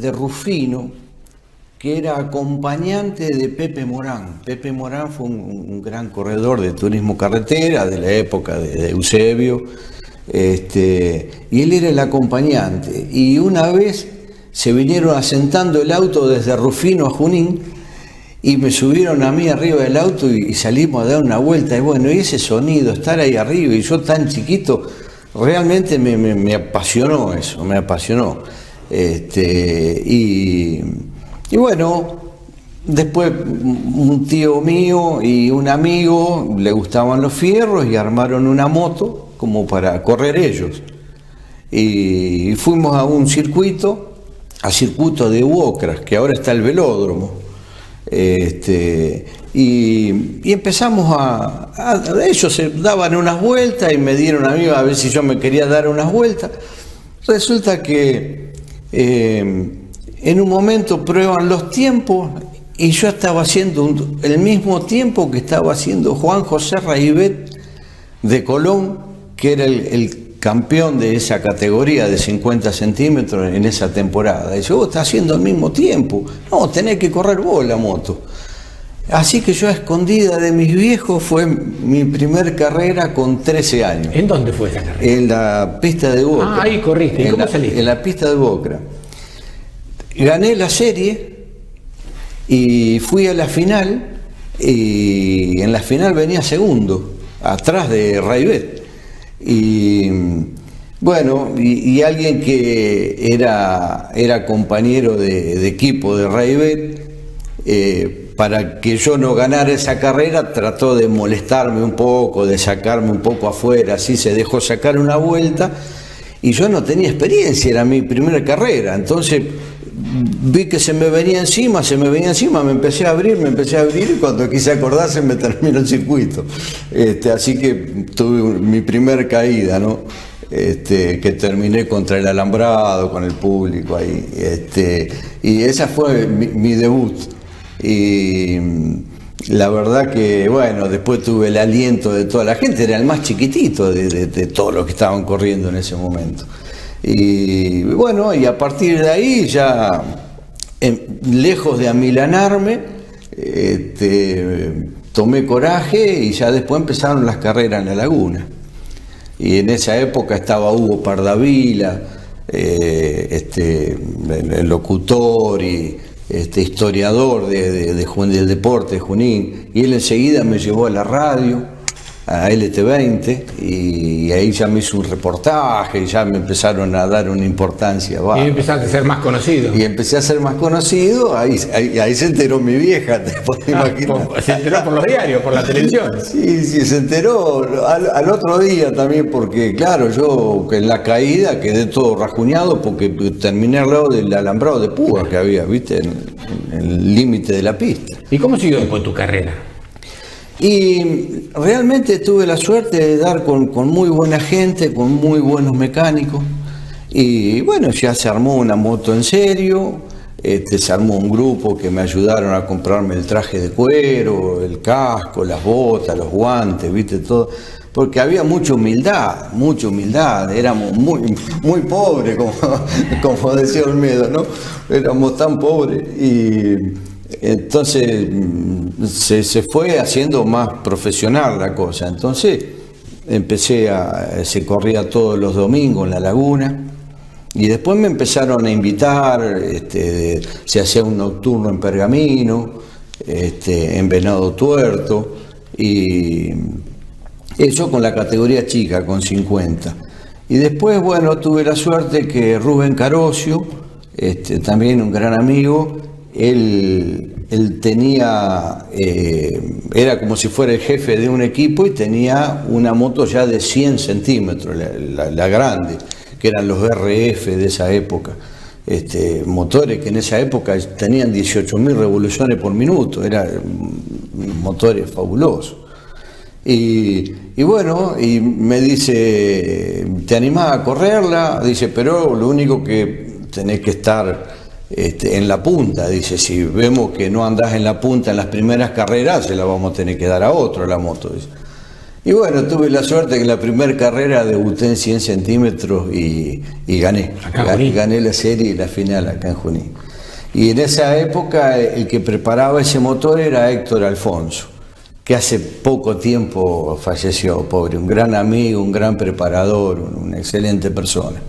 de Rufino, que era acompañante de Pepe Morán. Pepe Morán fue un, gran corredor de turismo carretera de la época de, Eusebio, este, y él era el acompañante. Y una vez se vinieron asentando el auto desde Rufino a Junín y me subieron a mí arriba del auto y, salimos a dar una vuelta. Y bueno, y ese sonido, estar ahí arriba y yo tan chiquito, realmente me, apasionó eso, me apasionó. Este, y, bueno, después un tío mío y un amigo le gustaban los fierros y armaron una moto como para correr ellos. Y fuimos a un circuito, a circuito de Uocras, que ahora está el velódromo. Este, y, empezamos a, Ellos se daban unas vueltas y me dieron a mí a ver si yo me quería dar unas vueltas. Resulta que eh, en un momento prueban los tiempos y yo estaba haciendo el mismo tiempo que estaba haciendo Juan José Raibet de Colón, que era el campeón de esa categoría de 50 centímetros en esa temporada. Dice, vos estás haciendo el mismo tiempo. No, tenés que correr vos la moto. Así que yo a escondida de mis viejos fue mi primer carrera con 13 años. ¿En dónde fue esa carrera? En la pista de Boca. Ah, ahí corriste. ¿Y cómo la, saliste? En la pista de Boca. Gané la serie y fui a la final y en la final venía segundo, atrás de Raibet. Y bueno, y, alguien que era, era compañero de, equipo de Raibet, eh, para que yo no ganara esa carrera, trató de molestarme un poco, de sacarme un poco afuera, así se dejó sacar una vuelta, y yo no tenía experiencia, era mi primera carrera, entonces vi que se me venía encima, se me venía encima, me empecé a abrir, me empecé a abrir y cuando quise acordarse me terminó el circuito. Este, así que tuve mi primer caída, ¿no? Este, que terminé contra el alambrado, con el público ahí. Este, y esa fue mi, debut. Y la verdad que, bueno, después tuve el aliento de toda la gente, era el más chiquitito de, de todos los que estaban corriendo en ese momento. Y bueno, y a partir de ahí ya, lejos de amilanarme, este, tomé coraje y ya después empezaron las carreras en la laguna. Y en esa época estaba Hugo Pardavila, eh, este, el, locutor y este, historiador de, del deporte, Junín, y él enseguida me llevó a la radio a LT20 y ahí ya me hizo un reportaje y ya me empezaron a dar una importancia. Y empezaste a ser más conocido. Y empecé a ser más conocido, ahí, ahí, se enteró mi vieja, te ah, se enteró por los diarios, por la televisión. Sí, sí, se enteró al, otro día también porque, claro, yo en la caída quedé todo rajuñado porque terminé al lado del alambrado de púa que había, viste, en, en el límite de la pista. ¿Y cómo siguió después tu carrera? Y realmente tuve la suerte de dar con, muy buena gente, con muy buenos mecánicos. Y bueno, ya se armó una moto en serio, este, se armó un grupo que me ayudaron a comprarme el traje de cuero, el casco, las botas, los guantes, viste, todo. Porque había mucha humildad, mucha humildad, éramos muy, muy pobres, como, como decía Olmedo, ¿no? Éramos tan pobres. Entonces mm, se, fue haciendo más profesional la cosa. Entonces empecé a, se corría todos los domingos en la laguna. Y después me empezaron a invitar, este, se hacía un nocturno en Pergamino, este, en Venado Tuerto, y eso con la categoría chica, con 50. Y después, bueno, tuve la suerte que Rubén Carocio, este, también un gran amigo, él, tenía, eh, era como si fuera el jefe de un equipo y tenía una moto ya de 100 centímetros, la, grande, que eran los RF de esa época. Este, motores que en esa época tenían 18.000 revoluciones por minuto, eran motores fabulosos. Y, y, bueno, y me dice, ¿te animás a correrla? Dice, pero lo único que tenés que estar este, en la punta. Dice, si vemos que no andás en la punta en las primeras carreras, se la vamos a tener que dar a otro la moto. Y bueno, tuve la suerte que en la primera carrera debuté en 100 centímetros y, y gané. Gané, gané la serie y la final acá en Junín. Y en esa época el que preparaba ese motor era Héctor Alfonso, que hace poco tiempo falleció, pobre, un gran amigo, un gran preparador, un- una excelente persona.